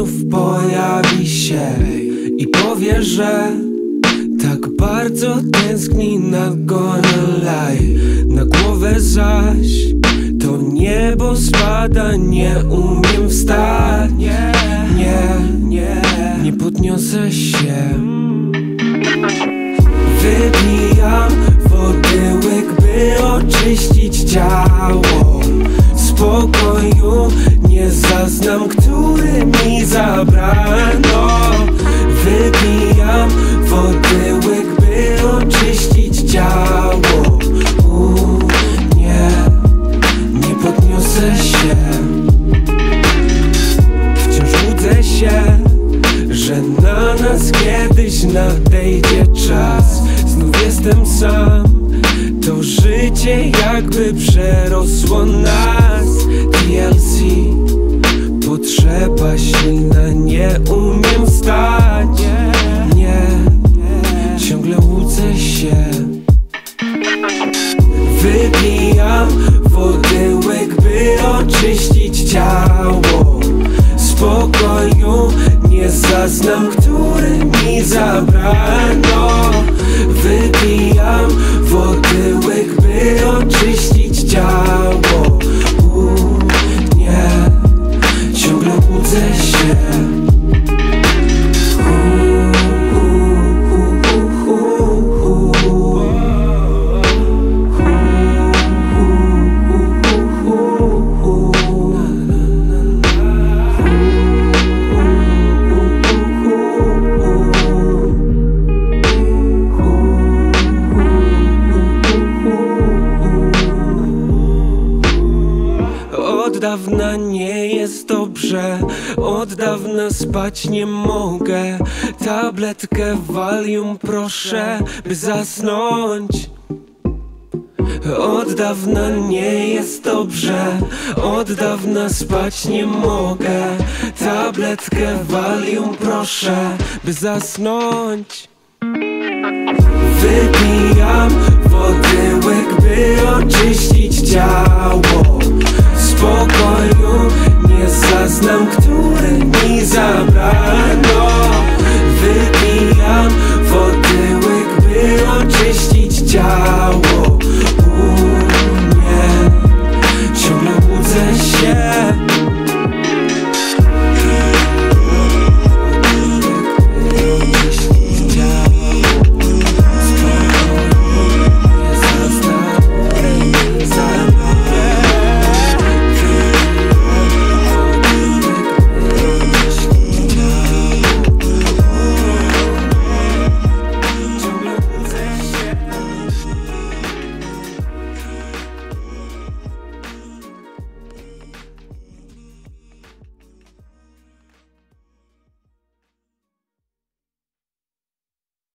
znów pojawi się I powie, że tak bardzo tęskni na lie Na głowę zaś to niebo spada Nie umiem wstać. Nie, nie, nie, nie podniosę się. Wypijam wody łyk, by oczyścić ciało kiedyś nadejdzie czas. Znów jestem sam. To życie jakby przerosło nas. TLC Potrzeba silna, nie umiem wstać Nie, ciągle łudzę się. Wypijam wody łyk, by oczyścić ciało. Spokoju nie zaznam, sabrá, no. Od dawna spać nie mogę. Tabletkę Valium proszę, by zasnąć. Od dawna nie jest dobrze Od dawna spać nie mogę. Tabletkę Valium proszę, by zasnąć. Wypijam wody łyk, by oczyścić ciało